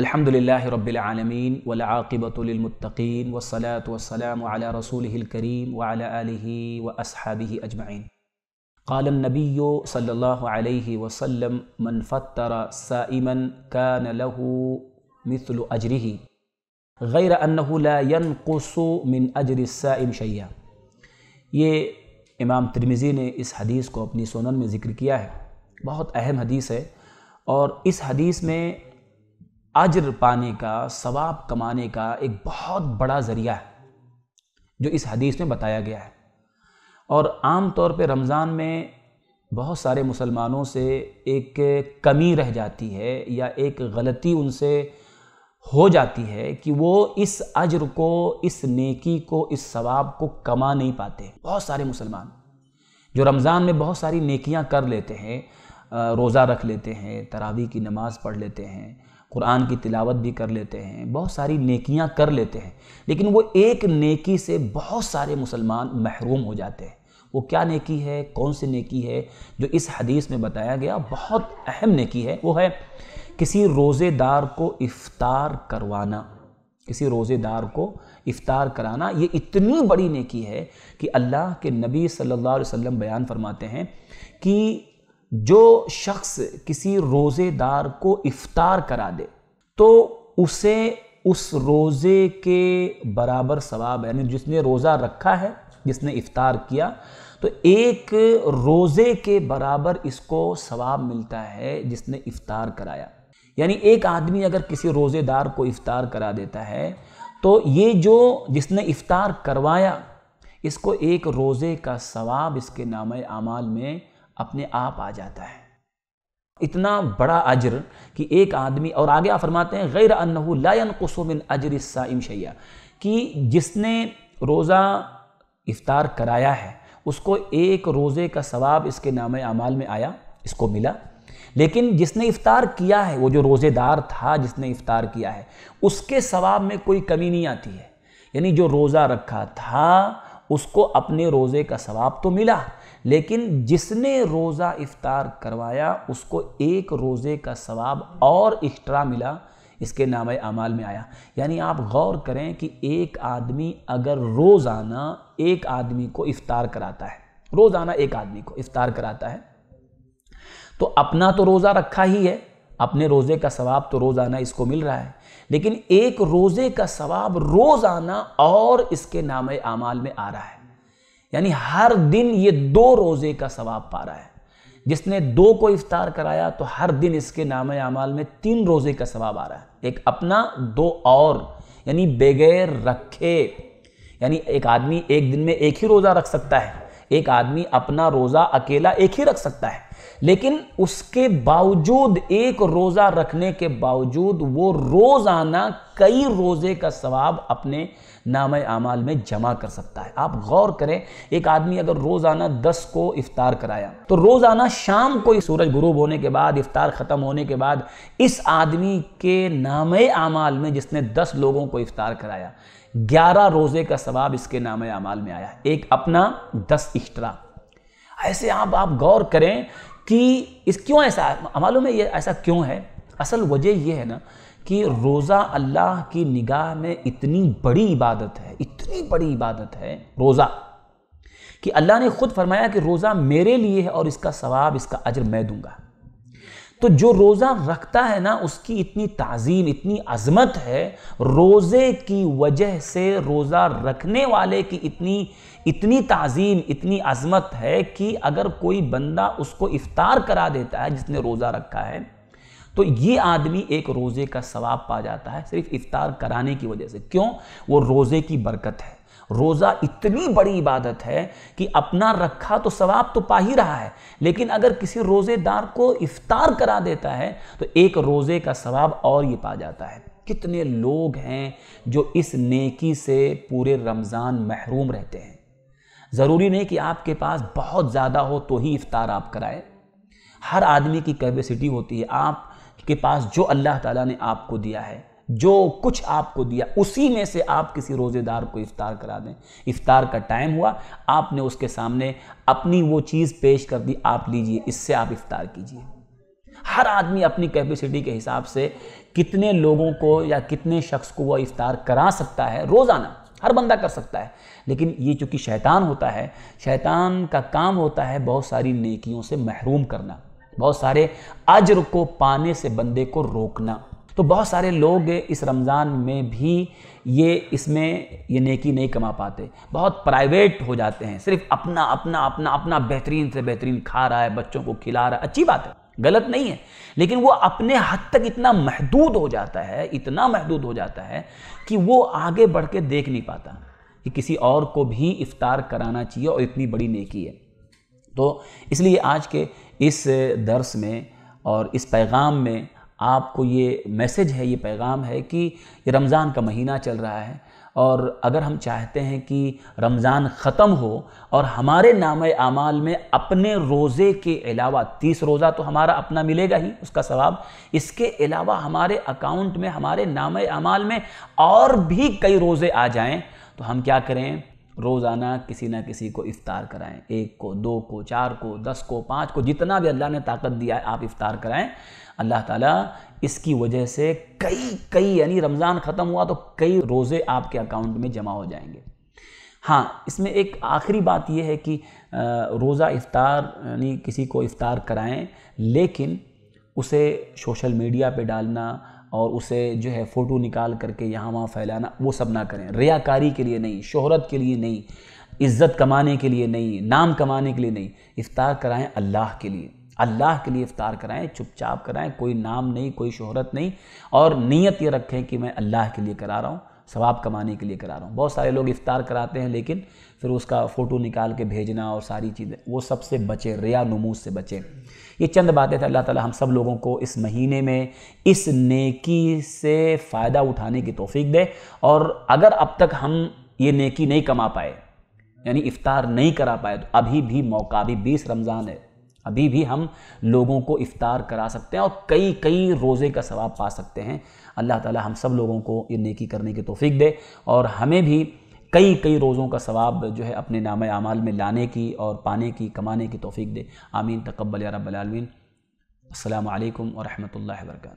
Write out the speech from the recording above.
अल्हम्दुलिल्लाह रब्बिल आलमीन वल आक़िबतुलिल वस्सलातु वस्सलामु अला रसूलिहिल करीम व व अस्हाबिहि अजमईन क़ाल नबिय्यु सल्लल्लाहु अलैहि वसल्लम मन साइमन कान लहु मिथलु अजरिही गैर अन्नहु ला मिन अजरि साइम शैया ये इमाम तिरमिज़ी ने इस हदीस को अपनी सोनन में ज़िक्र किया है बहुत अहम हदीस है और इस हदीस में अज्र पाने का, सवाब कमाने का एक बहुत बड़ा ज़रिया है, जो इस हदीस में बताया गया है। और आम तौर पे रमज़ान में बहुत सारे मुसलमानों से एक कमी रह जाती है या एक गलती उनसे हो जाती है कि वो इस अज्र को, इस नेकी को, इस सवाब को कमा नहीं पाते। बहुत सारे मुसलमान जो रमज़ान में बहुत सारी नेकियाँ कर लेते हैं रोज़ा रख लेते हैं, तरावी की नमाज़ पढ़ लेते हैं कुरान की तिलावत भी कर लेते हैं, बहुत सारी नेकियाँ कर लेते हैं, लेकिन वो एक नेकी से बहुत सारे मुसलमान महरूम हो जाते हैं। वो क्या नेकी है, कौन सी नेकी है, जो इस हदीस में बताया गया बहुत अहम नेकी है, वो है किसी रोज़ेदार को इफ़ार करवाना। किसी रोज़ेदार को इफ़ार कराना, ये इतनी बड़ी नेकी है कि अल्लाह के नबी सल्लल्लाहु अलैहि वसल्लम बयान फरमाते हैं कि जो शख्स किसी रोज़ेदार को इफ़ार करा दे तो उसे उस रोज़े के बराबर सवाब, यानी जिसने रोज़ा रखा है, जिसने इफ़ार किया तो एक रोज़े के बराबर इसको सवाब मिलता है जिसने इफ़ार कराया। यानी एक आदमी अगर किसी रोज़ेदार को इफ़ार करा देता है तो ये जो जिसने इफ़ार करवाया, इसको एक रोज़े का सवाब इसके नाम आमाल में अपने आप आ जाता है। इतना बड़ा अजर कि एक आदमी, और आगे आप फरमाते हैं, गैर अनहु लायन कुसुमिन अजर साइम शैया कि जिसने रोज़ा इफ्तार कराया है, उसको एक रोज़े का सवाब इसके नाम अमाल में आया, इसको मिला। लेकिन जिसने इफ्तार किया है, वो जो रोज़ेदार था, जिसने इफ्तार किया है, उसके सवाब में कोई कमी नहीं आती है। यानी जो रोज़ा रखा था उसको अपने रोज़े का सवाब तो मिला, लेकिन जिसने रोज़ा इफ्तार करवाया, उसको एक रोज़े का सवाब और एक्स्ट्रा मिला, इसके नाम अमाल में आया। यानी आप गौर करें कि एक आदमी अगर रोज़ाना एक आदमी को इफ्तार कराता है, रोज़ाना एक आदमी को इफ्तार कराता है तो अपना तो रोज़ा रखा ही है अपने रोज़े का सवाब तो रोज़ाना इसको मिल रहा है। लेकिन एक रोज़े का सवाब रोज़ाना और इसके नाम आमाल में आ रहा है। यानी हर दिन ये दो रोज़े का सवाब पा रहा है। जिसने दो को इफ्तार कराया तो हर दिन इसके नाम अमाल में तीन रोज़े का सवाब आ रहा है। एक अपना, दो और। यानी बगैर रखे। यानी एक आदमी एक दिन में एक ही रोज़ा रख सकता है। एक आदमी अपना रोज़ा अकेला एक ही रख सकता है। लेकिन उसके बावजूद, एक रोज़ा रखने के बावजूद, वो रोज़ाना कई रोज़े का सवाब अपने नाम आमाल में जमा कर सकता है। आप गौर करें, एक आदमी अगर रोज़ाना दस को इफ्तार कराया तो रोज़ाना शाम को सूरज गुरूब होने के बाद, इफ्तार ख़त्म होने के बाद, इस आदमी के नाम आमाल में जिसने दस लोगों को इफ्तार कराया, ग्यारह रोज़े का सवाब इसके नाम आमाल में आया। एक अपना दस इश्तरा। ऐसे आप आप गौर करें कि इस क्यों ऐसा मालूम है ये ऐसा क्यों है? असल वजह यह है ना कि रोज़ा अल्लाह की निगाह में इतनी बड़ी इबादत है, इतनी बड़ी इबादत है रोज़ा, कि अल्लाह ने खुद फरमाया कि रोज़ा मेरे लिए है और इसका सवाब, इसका अजर मैं दूँगा। तो जो रोज़ा रखता है ना, उसकी इतनी ताज़ीम, इतनी अजमत है, रोज़े की वजह से रोज़ा रखने वाले की इतनी इतनी ताज़ीम, इतनी अजमत है कि अगर कोई बंदा उसको इफ्तार करा देता है जिसने रोज़ा रखा है तो ये आदमी एक रोज़े का सवाब पा जाता है सिर्फ़ इफ्तार कराने की वजह से। क्यों? वो रोज़े की बरकत है। रोज़ा इतनी बड़ी इबादत है कि अपना रखा तो सवाब तो पा ही रहा है। लेकिन अगर किसी रोज़ेदार को इफ्तार करा देता है तो एक रोज़े का सवाब और ये पा जाता है। कितने लोग हैं जो इस नेकी से पूरे रमज़ान महरूम रहते हैं। ज़रूरी नहीं कि आपके पास बहुत ज़्यादा हो तो ही इफ्तार आप कराएँ। हर आदमी की कैपेसिटी होती है। आप के पास जो अल्लाह ताला ने आपको दिया है जो कुछ आपको दिया, उसी में से आप किसी रोज़ेदार को इफ्तार करा दें। इफ्तार का टाइम हुआ, आपने उसके सामने अपनी वो चीज़ पेश कर दी, आप लीजिए, इससे आप इफ्तार कीजिए। हर आदमी अपनी कैपेसिटी के हिसाब से कितने लोगों को या कितने शख्स को वह इफ्तार करा सकता है, रोज़ाना, हर बंदा कर सकता है। लेकिन ये चूँकि शैतान होता है, शैतान का काम होता है बहुत सारी नेकियों से महरूम करना, बहुत सारे अज्र को पाने से बंदे को रोकना। तो बहुत सारे लोग इस रमज़ान में भी ये इसमें ये नेकी नहीं कमा पाते। बहुत प्राइवेट हो जाते हैं। सिर्फ़ अपना अपना अपना अपना बेहतरीन से बेहतरीन खा रहा है, बच्चों को खिला रहा है। अच्छी बात है, गलत नहीं है। लेकिन वो अपने हद तक इतना महदूद हो जाता है, इतना महदूद हो जाता है कि वो आगे बढ़ के देख नहीं पाता कि किसी और को भी इफ्तार कराना चाहिए और इतनी बड़ी नेकी है। तो इसलिए आज के इस दर्स में और इस पैगाम में आपको ये मैसेज है, ये पैगाम है कि ये रमज़ान का महीना चल रहा है और अगर हम चाहते हैं कि रमज़ान ख़त्म हो और हमारे नाम आमाल में अपने रोज़े के अलावा तीस रोज़ा तो हमारा अपना मिलेगा ही, उसका सवाब, इसके अलावा हमारे अकाउंट में, हमारे नाम आमाल में और भी कई रोज़े आ जाएँ तो हम क्या करें? रोज़ाना किसी ना किसी को इफ़ार कराएँ। एक को, दो को, चार को, दस को, पाँच को, जितना भी अल्लाह ने ताकत दिया है आप इफ़ार कराएँ। अल्लाह ताला इसकी वजह से कई कई, यानी रमज़ान ख़त्म हुआ तो कई रोज़े आपके अकाउंट में जमा हो जाएँगे। हाँ इसमें एक आखिरी बात यह है कि रोज़ा इफ़ार यानी किसी को इफ़ार कराएँ, लेकिन उसे सोशल मीडिया पे डालना और उसे जो है फ़ोटो निकाल करके यहाँ वहाँ फैलाना, वो सब ना करें। रियाकारी के लिए नहीं, शोहरत के लिए नहीं, इज़्ज़त कमाने के लिए नहीं, नाम कमाने के लिए नहीं इफ़ार कराएँ अल्लाह के लिए। अल्लाह के लिए इफ़ार कराएँ, चुपचाप कराएँ, कोई नाम नहीं, कोई शोहरत नहीं। और नीयत ये रखें कि मैं अल्लाह के लिए करा रहा हूँ। सवाब कमाने के लिए करा रहा हूँ। बहुत सारे लोग इफ्तार कराते हैं, लेकिन फिर उसका फ़ोटो निकाल के भेजना और सारी चीज़ें, वो सबसे बचे, रिया नमूज से बचे। ये चंद बातें थे, अल्लाह ताला हम सब लोगों को इस महीने में इस नेकी से फ़ायदा उठाने की तोफ़ी दे। और अगर अब तक हम ये नेकी नहीं कमा पाए, यानी इफ़ार नहीं करा पाए तो अभी भी मौका, अभी बीस रमज़ान है अभी भी हम लोगों को इफ़ार करा सकते हैं और कई कई रोज़े का सवाब पा सकते हैं। अल्लाह ताला हम सब लोगों को ये नेकी करने की तोफ़ी दे और हमें भी कई कई रोज़ों का सवाब जो है अपने नाम आमाल में लाने की और पाने की, कमाने की तोफ़ी दे। आमीन। तकबल रबालमीन अल्लाम वरहमल वर्क